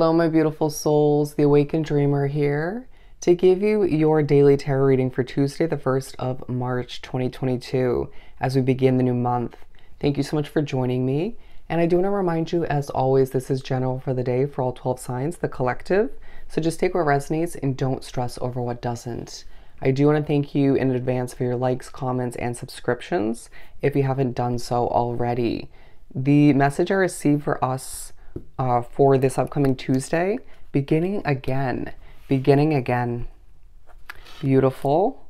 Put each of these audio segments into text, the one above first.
Hello, my beautiful souls. The Awakened Dreamer here to give you your daily tarot reading for Tuesday, the 1st of March 2022, as we begin the new month. Thank you so much for joining me. And I do want to remind you, as always, this is general for the day for all 12 signs, the collective. So just take what resonates and don't stress over what doesn't. I do want to thank you in advance for your likes, comments, and subscriptions if you haven't done so already. The message I received for us uh, for this upcoming Tuesday. Beginning again. Beginning again. Beautiful.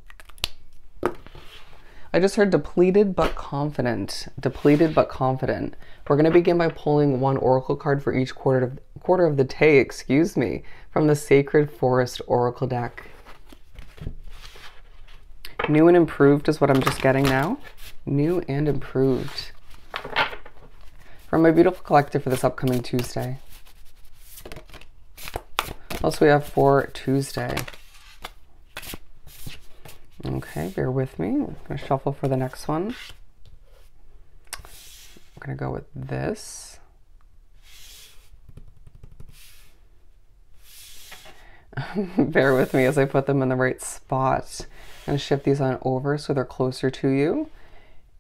I just heard depleted but confident. Depleted but confident. We're going to begin by pulling one oracle card for each quarter of, quarter of the day, excuse me, from the Sacred Forest Oracle deck. New and improved is what I'm just getting now. New and improved from my beautiful collective for this upcoming Tuesday. Also, we have for Tuesday. Okay, bear with me. I'm to shuffle for the next one. I'm to go with this. bear with me as I put them in the right spot. To shift these on over so they're closer to you.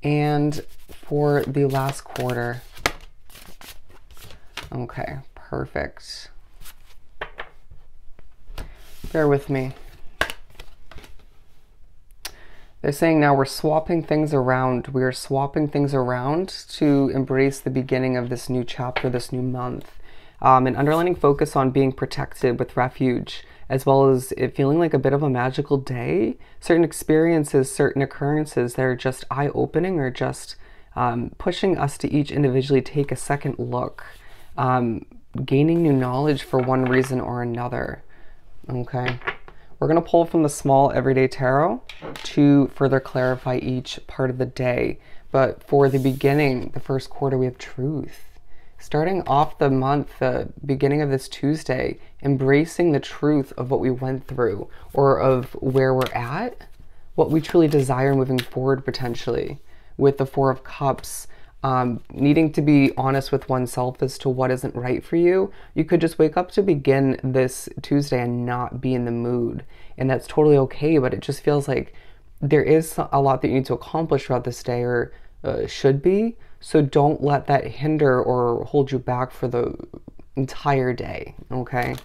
And for the last quarter, Okay, perfect. Bear with me. They're saying now we're swapping things around. We are swapping things around to embrace the beginning of this new chapter, this new month. Um, and underlining focus on being protected with refuge, as well as it feeling like a bit of a magical day. Certain experiences, certain occurrences that are just eye opening or just um, pushing us to each individually take a second look um, gaining new knowledge for one reason or another. Okay. We're going to pull from the small everyday tarot to further clarify each part of the day. But for the beginning, the first quarter, we have truth. Starting off the month, the beginning of this Tuesday, embracing the truth of what we went through or of where we're at, what we truly desire moving forward potentially. With the Four of Cups, um, needing to be honest with oneself as to what isn't right for you, you could just wake up to begin this Tuesday and not be in the mood. And that's totally okay, but it just feels like there is a lot that you need to accomplish throughout this day or uh, should be. So don't let that hinder or hold you back for the entire day, okay?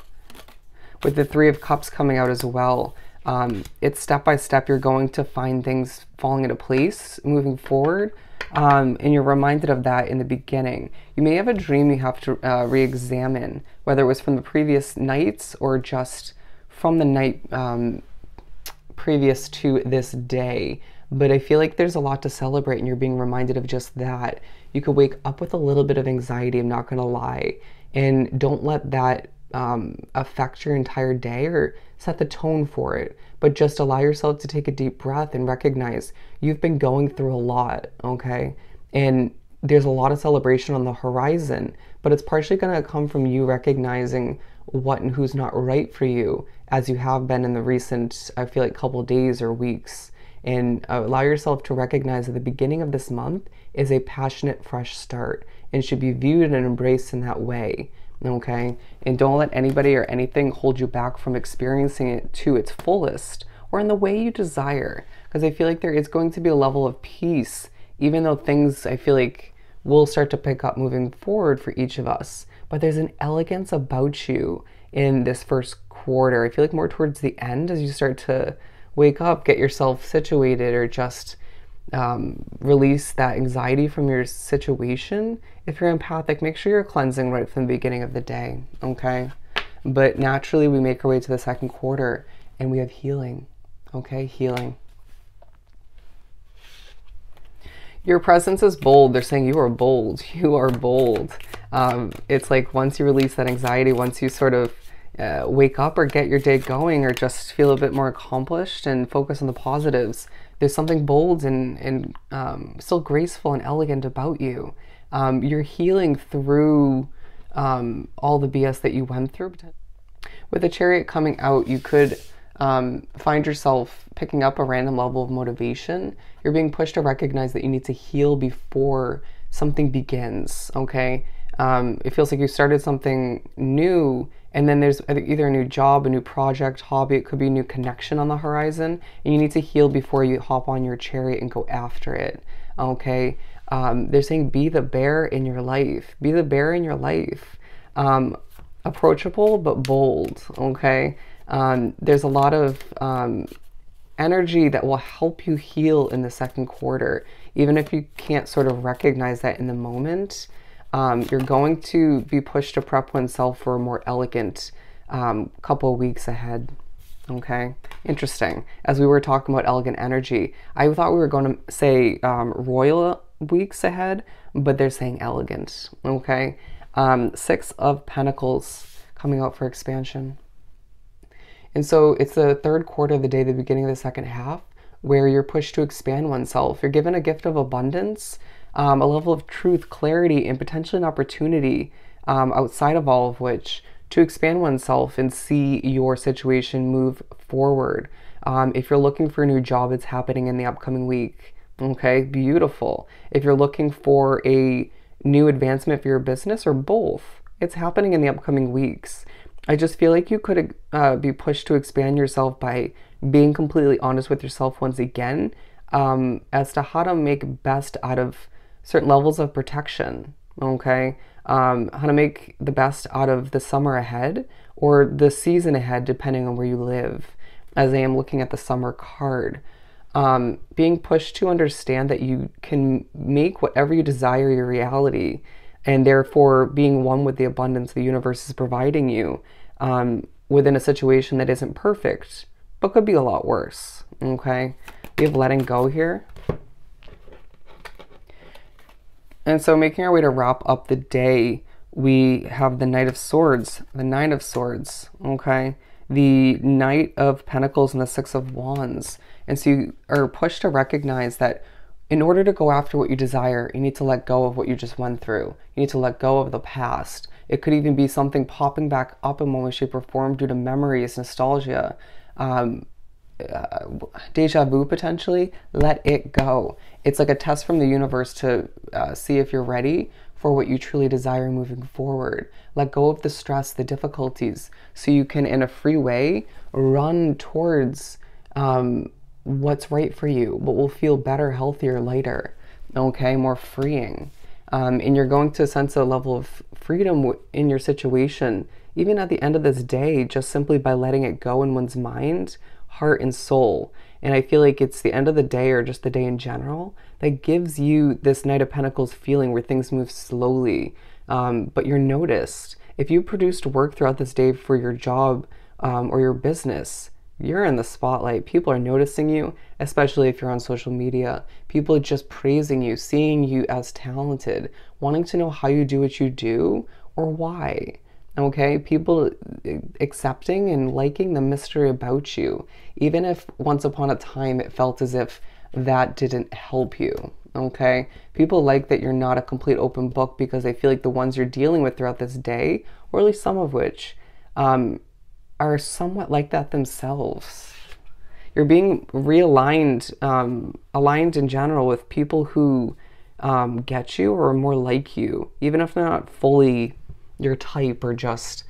With the Three of Cups coming out as well, um, it's step by step, you're going to find things falling into place moving forward um, and you're reminded of that in the beginning. You may have a dream you have to uh, re examine, whether it was from the previous nights or just from the night um, previous to this day. But I feel like there's a lot to celebrate, and you're being reminded of just that. You could wake up with a little bit of anxiety, I'm not gonna lie. And don't let that um, affect your entire day or set the tone for it, but just allow yourself to take a deep breath and recognize you've been going through a lot, okay? And there's a lot of celebration on the horizon, but it's partially going to come from you recognizing what and who's not right for you as you have been in the recent, I feel like, couple days or weeks. And allow yourself to recognize that the beginning of this month is a passionate, fresh start and should be viewed and embraced in that way okay? And don't let anybody or anything hold you back from experiencing it to its fullest or in the way you desire. Because I feel like there is going to be a level of peace, even though things I feel like will start to pick up moving forward for each of us. But there's an elegance about you in this first quarter. I feel like more towards the end as you start to wake up, get yourself situated, or just um, release that anxiety from your situation. If you're empathic, make sure you're cleansing right from the beginning of the day, okay? But naturally, we make our way to the second quarter and we have healing, okay? Healing. Your presence is bold. They're saying you are bold. You are bold. Um, it's like once you release that anxiety, once you sort of uh, wake up or get your day going or just feel a bit more accomplished and focus on the positives, there's something bold and, and um, still graceful and elegant about you. Um, you're healing through um, all the BS that you went through. With the chariot coming out, you could um, find yourself picking up a random level of motivation. You're being pushed to recognize that you need to heal before something begins, okay? Um, it feels like you started something new, and then there's either a new job, a new project, hobby, it could be a new connection on the horizon, and you need to heal before you hop on your chariot and go after it. Okay? Um, they're saying be the bear in your life. Be the bear in your life. Um, approachable but bold. Okay? Um, there's a lot of um, energy that will help you heal in the second quarter, even if you can't sort of recognize that in the moment. Um, you're going to be pushed to prep oneself for a more elegant um, couple weeks ahead. Okay, interesting. As we were talking about elegant energy, I thought we were going to say um, royal weeks ahead, but they're saying elegant. Okay, um, Six of Pentacles coming out for expansion. And so it's the third quarter of the day, the beginning of the second half, where you're pushed to expand oneself. You're given a gift of abundance, um, a level of truth, clarity, and potentially an opportunity um, outside of all of which to expand oneself and see your situation move forward. Um, if you're looking for a new job, it's happening in the upcoming week. Okay, beautiful. If you're looking for a new advancement for your business or both, it's happening in the upcoming weeks. I just feel like you could uh, be pushed to expand yourself by being completely honest with yourself once again um, as to how to make best out of certain levels of protection. Okay, um, how to make the best out of the summer ahead or the season ahead, depending on where you live. As I am looking at the summer card, um, being pushed to understand that you can make whatever you desire your reality and therefore being one with the abundance the universe is providing you um, within a situation that isn't perfect, but could be a lot worse. Okay, we have letting go here. And so, making our way to wrap up the day, we have the Knight of Swords, the Nine of Swords, okay, the Knight of Pentacles, and the Six of Wands. And so, you are pushed to recognize that in order to go after what you desire, you need to let go of what you just went through. You need to let go of the past. It could even be something popping back up in one way, shape, or form due to memories, nostalgia, um, uh, deja vu potentially. Let it go. It's like a test from the universe to uh, see if you're ready for what you truly desire moving forward. Let go of the stress, the difficulties, so you can, in a free way, run towards um, what's right for you, what will feel better, healthier, lighter, okay, more freeing. Um, and you're going to sense a level of freedom in your situation, even at the end of this day, just simply by letting it go in one's mind, heart, and soul. And I feel like it's the end of the day or just the day in general that gives you this Knight of Pentacles feeling where things move slowly, um, but you're noticed. If you produced work throughout this day for your job um, or your business, you're in the spotlight. People are noticing you, especially if you're on social media. People are just praising you, seeing you as talented, wanting to know how you do what you do or why. Okay, people accepting and liking the mystery about you, even if once upon a time it felt as if that didn't help you. Okay, people like that you're not a complete open book because they feel like the ones you're dealing with throughout this day, or at least some of which, um, are somewhat like that themselves. You're being realigned, um, aligned in general with people who um, get you or are more like you, even if they're not fully your type or just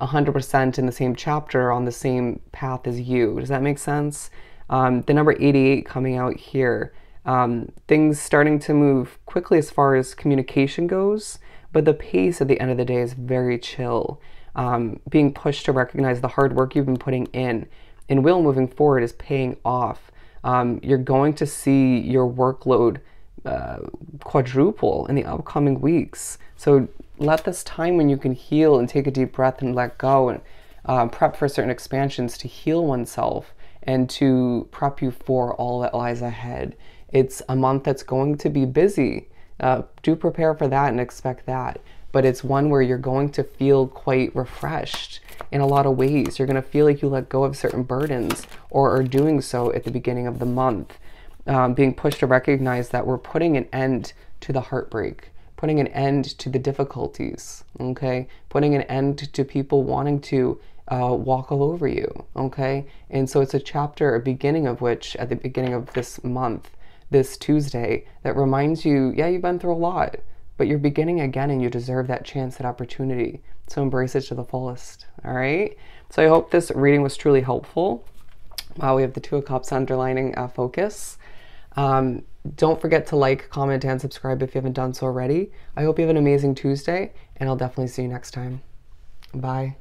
100% in the same chapter on the same path as you. Does that make sense? Um, the number 88 coming out here. Um, things starting to move quickly as far as communication goes, but the pace at the end of the day is very chill um, being pushed to recognize the hard work you've been putting in and will moving forward is paying off. Um, you're going to see your workload uh, quadruple in the upcoming weeks. So let this time when you can heal and take a deep breath and let go and uh, prep for certain expansions to heal oneself and to prep you for all that lies ahead. It's a month that's going to be busy. Uh, do prepare for that and expect that but it's one where you're going to feel quite refreshed in a lot of ways. You're going to feel like you let go of certain burdens or are doing so at the beginning of the month. Um, being pushed to recognize that we're putting an end to the heartbreak, putting an end to the difficulties, okay? Putting an end to people wanting to uh, walk all over you, okay? And so it's a chapter, a beginning of which, at the beginning of this month, this Tuesday, that reminds you, yeah, you've been through a lot but you're beginning again and you deserve that chance, that opportunity. So embrace it to the fullest. All right. So I hope this reading was truly helpful. Uh, we have the Two of Cups underlining uh, focus. Um, don't forget to like, comment, and subscribe if you haven't done so already. I hope you have an amazing Tuesday, and I'll definitely see you next time. Bye.